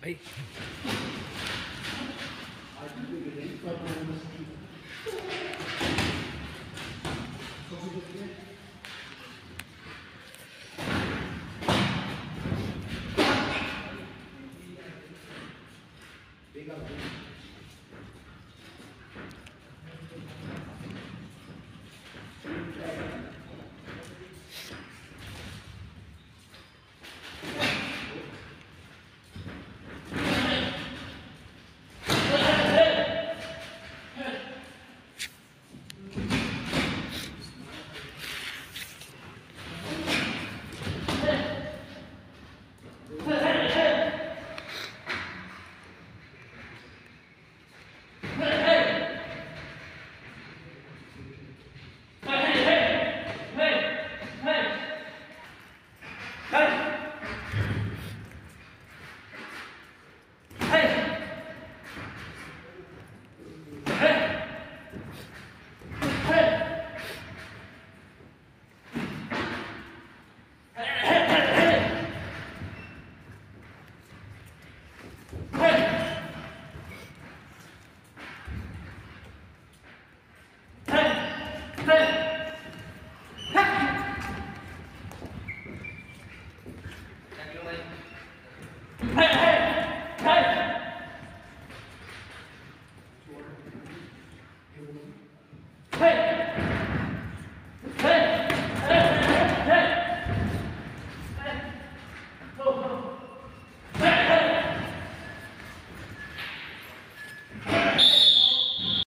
はい。Hey, hey.